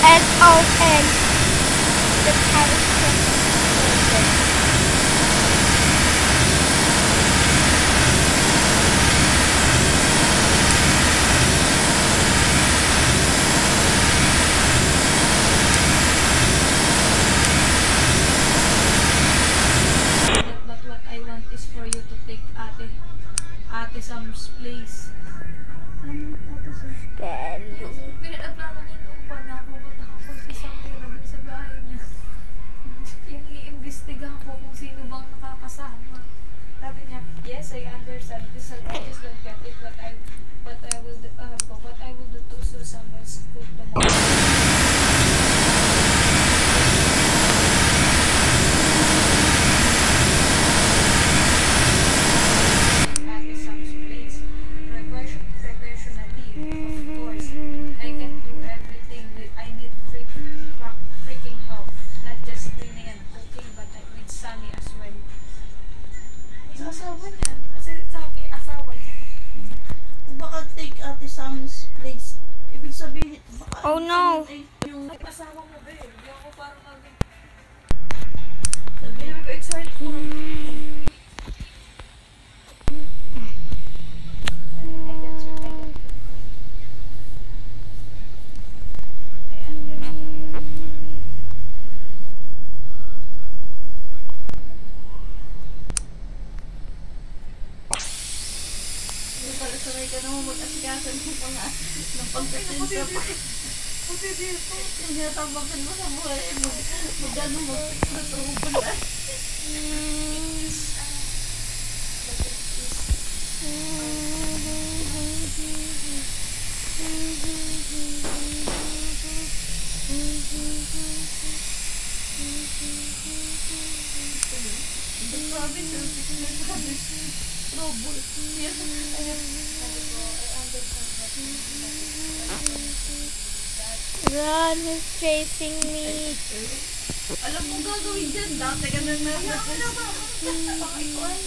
S-O-N. The Paris But what I want is for you to take ate, ate Sam's place. Belly. Pinag-plano that this is going to get it, but I Take Ate Sam's place. Ibig sabihin, baka... Oh, no. Yung Ay, asawa mo ba eh. Hindi ako parang mag... sabi, Hindi ko excited ko. I got you, I got you. I understand. Sanay ka naman mag-asikasan ng mga ng pagdating sa Puti dito. tinatabakan mo sa buhay mo. Magano mo, nasuhuban Grabe, sir. Grabe. Trouble. Run, who's chasing me? Alam mo gagawin dyan. Dati ka nang Pakikuan.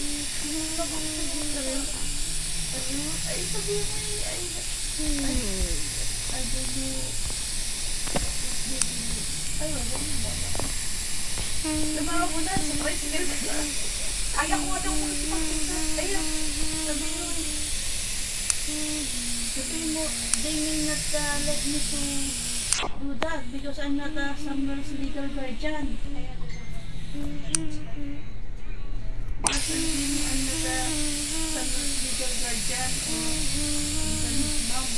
Ay, sabi mo. Ay, ay, don't you... Ay, wala mo ba? Lamara mo na, surprise ka na. Ayaw ko daw magpapisa. Ayaw. Sabi mo, sabi mo, they may not uh, let me to do that because I'm not a Samuel's legal guardian. I'm not a legal guardian or mom.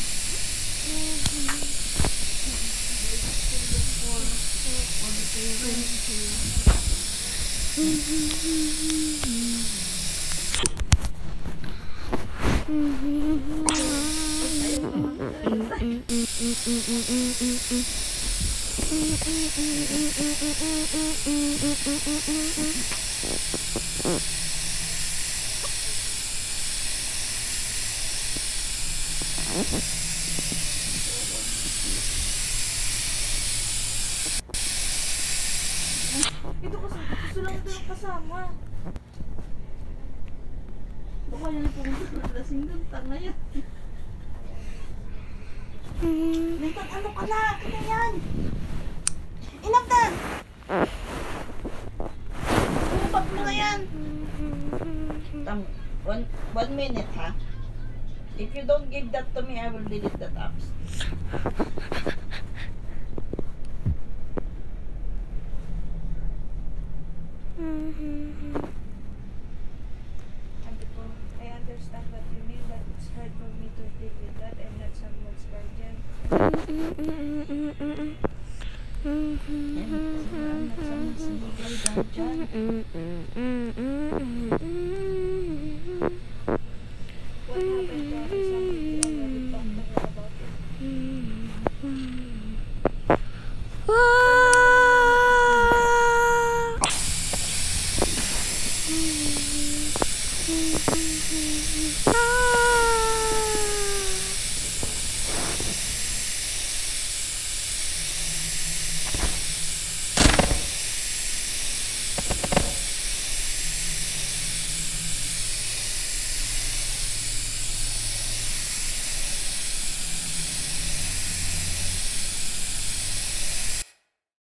For, Itu kusulang tuh kasama. Baka nilipong sa sudah singgung tanayat. Nathan, ano ka na? Ano yan? Enough na! Tupak mo na yan! Tam, one, one minute ha? If you don't give that to me, I will delete the apps. I understand what you mean, but it's hard for me to deal with that. I'm not someone's guardian. Mm-hmm.